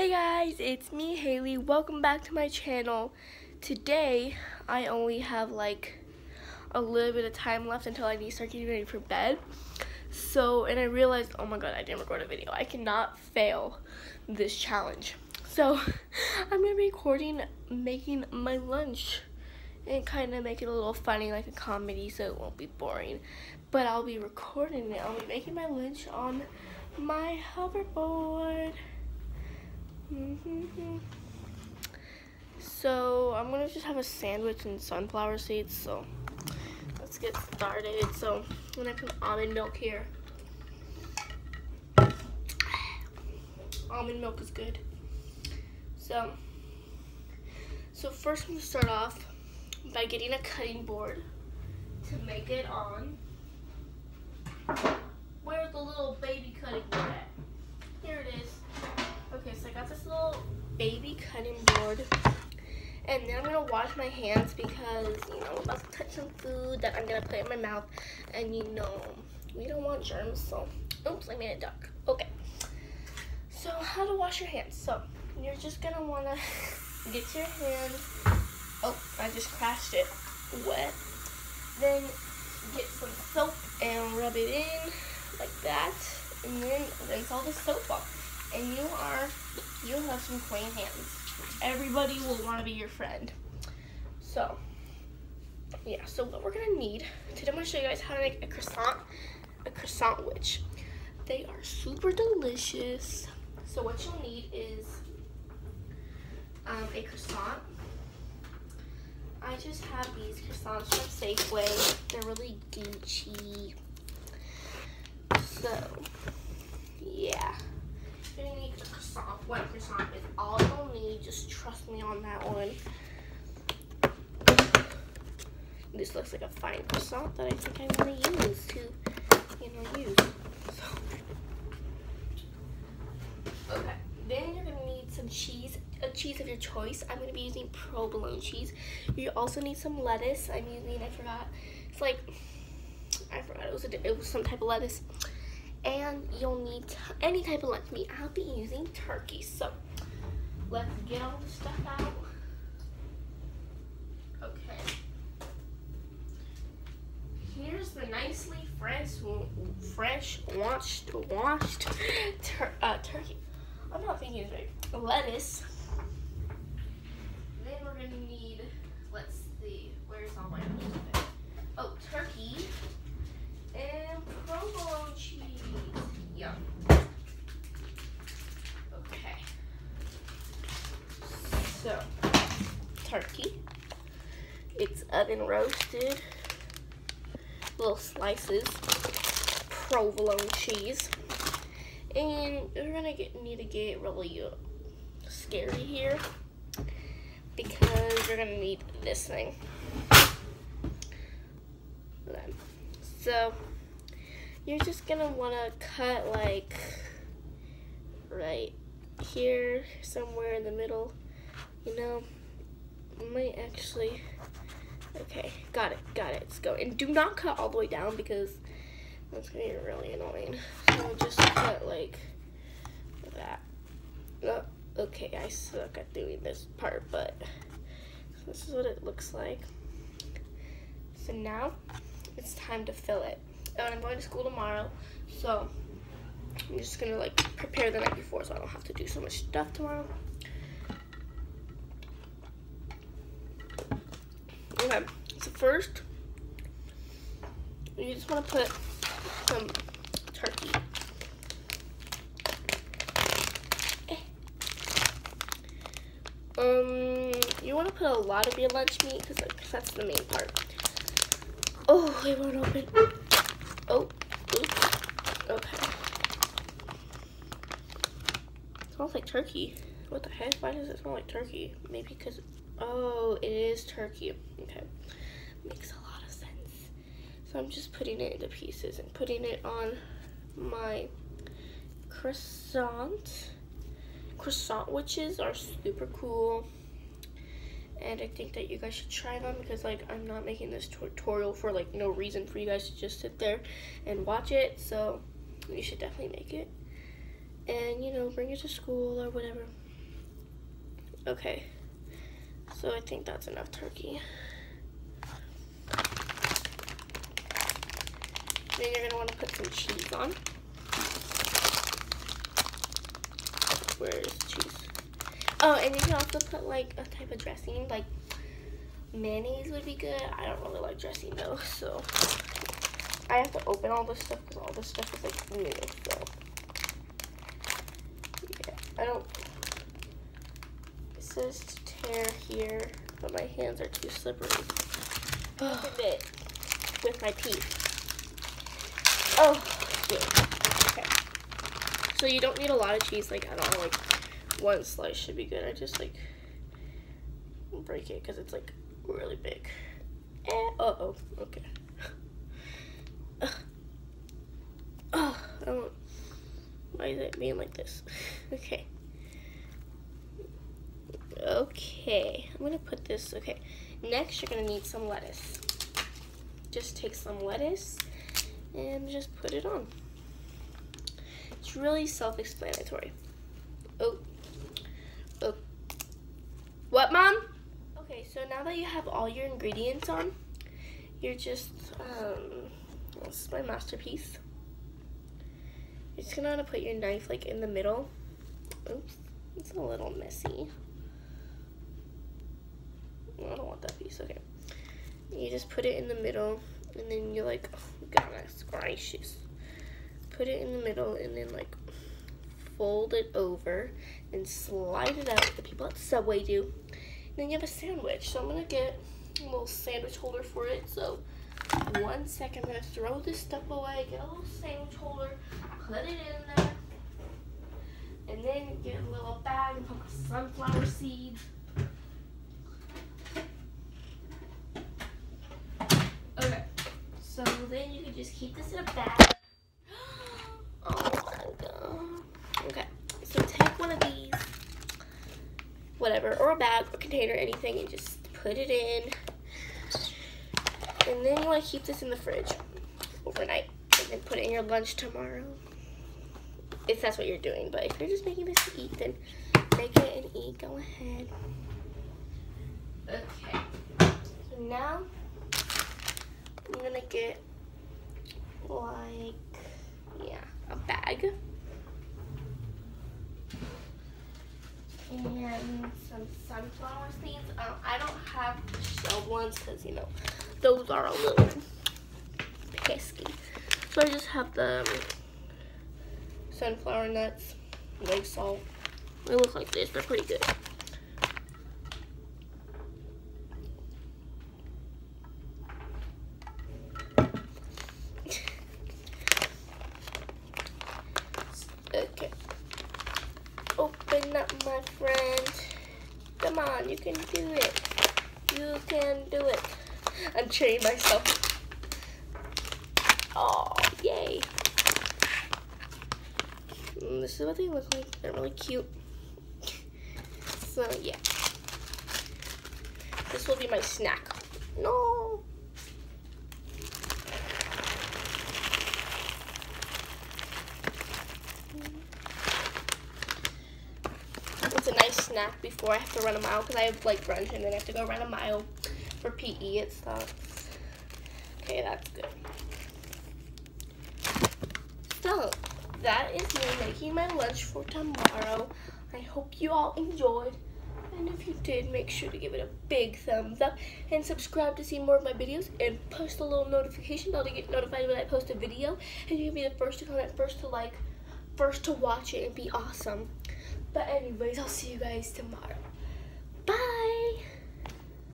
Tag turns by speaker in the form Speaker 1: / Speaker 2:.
Speaker 1: Hey guys, it's me Haley. Welcome back to my channel. Today, I only have like a little bit of time left until I need to start getting ready for bed. So, and I realized, oh my god, I didn't record a video. I cannot fail this challenge. So, I'm gonna be recording making my lunch and kind of make it a little funny like a comedy so it won't be boring. But I'll be recording it. I'll be making my lunch on my hoverboard. So I'm gonna just have a sandwich and sunflower seeds. So let's get started. So I'm gonna put almond milk here. Almond milk is good. So, so first I'm gonna start off by getting a cutting board to make it on. Where's the little baby cutting board? Okay, so I got this little baby cutting board. And then I'm gonna wash my hands because, you know, I'm about to touch some food that I'm gonna put in my mouth. And you know, we don't want germs, so, oops, I made a duck. Okay. So, how to wash your hands. So, you're just gonna wanna get your hands, oh, I just crashed it, wet. Then get some soap and rub it in like that. And then rinse all the soap off and you are, you have some clean hands. Everybody will want to be your friend. So, yeah, so what we're gonna need, today I'm gonna show you guys how to make a croissant, a croissant witch. They are super delicious. So what you'll need is um, a croissant. I just have these croissants from Safeway. They're really Gucci. So, yeah need a croissant. Is all you'll need. Just trust me on that one. This looks like a fine croissant that I think I want to use to, you know, use. So, okay. Then you're gonna need some cheese, a cheese of your choice. I'm gonna be using provolone cheese. You also need some lettuce. I'm using, I forgot. It's like, I forgot it was a, it was some type of lettuce and you'll need any type of lunch meat. I'll be using turkey. So let's get all the stuff out. Okay. Here's the nicely fresh, fresh washed, washed tur uh, turkey. I'm not thinking it's right. Lettuce. Then we're gonna need, let's see, where's all my Oh, turkey Oven roasted. Little slices. Provolone cheese. And we're gonna get, need to get really scary here because we're gonna need this thing. So you're just gonna wanna cut like right here somewhere in the middle you know might actually okay got it got it. Let's go and do not cut all the way down because that's gonna be really annoying. So just cut like that. Oh, okay I suck at doing this part but this is what it looks like. So now it's time to fill it. And I'm going to school tomorrow, so I'm just gonna like prepare the night before so I don't have to do so much stuff tomorrow. Okay, so first, you just want to put some turkey. Um, you want to put a lot of your lunch meat because like, that's the main part. Oh, it won't open. Oh, oops. Okay. It smells like turkey. What the heck? Why does it smell like turkey? Maybe because, oh, it is turkey. Okay. Makes a lot of sense. So I'm just putting it into pieces and putting it on my croissant. Croissant witches are super cool and I think that you guys should try them because like I'm not making this tutorial for like no reason for you guys to just sit there and watch it so you should definitely make it and you know bring it to school or whatever Okay. So I think that's enough turkey. Then you're gonna wanna put some cheese on. Where's cheese? Oh, and you can also put like a type of dressing, like mayonnaise would be good. I don't really like dressing though, so I have to open all this stuff because all this stuff is like new, so yeah, I don't, says to tear here, but my hands are too slippery. At with my teeth. Oh. Okay. So you don't need a lot of cheese, like I don't like one slice should be good. I just like break it because it's like really big. Eh, uh oh, okay. Oh, I don't, why is it being like this? Okay. Okay, I'm gonna put this, okay. Next, you're gonna need some lettuce. Just take some lettuce and just put it on. It's really self-explanatory. Oh, oh. What, Mom? Okay, so now that you have all your ingredients on, you're just, um, this is my masterpiece. You're just gonna want to put your knife like in the middle. Oops, it's a little messy. I don't want that piece, okay. You just put it in the middle and then you're like, oh, goodness gracious. Put it in the middle and then like fold it over and slide it out like the people at Subway do. And then you have a sandwich. So I'm gonna get a little sandwich holder for it. So one second, I'm gonna throw this stuff away, get a little sandwich holder, put it in there. And then get a little bag and put my sunflower seeds. Okay, so then you can just keep this in a bag. Oh my god. Okay, so take one of these, whatever, or a bag or container, anything, and just put it in. And then you want to keep this in the fridge overnight and then put it in your lunch tomorrow. If that's what you're doing. But if you're just making this to eat, then make it and eat. Go ahead. Okay. So now I'm to get like, yeah, a bag. and some sunflower seeds. Um, I don't have shelled ones because, you know, those are a little pesky. So I just have the sunflower nuts, white salt. They look like this. They're pretty good. okay. Open up, my friend. Come on, you can do it. You can do it. I'm myself. Oh, yay. And mm, this is what they look like. They're really cute. So, yeah. This will be my snack. No. It's a nice snack before I have to run a mile because I have like brunch and then I have to go run a mile for PE It stuff. Okay, that's good. So, that is me making my lunch for tomorrow. I hope you all enjoyed. And if you did, make sure to give it a big thumbs up and subscribe to see more of my videos and post a little notification bell to get notified when I post a video. And you can be the first to comment, first to like, first to watch it and be awesome. But anyways, I'll see you guys tomorrow.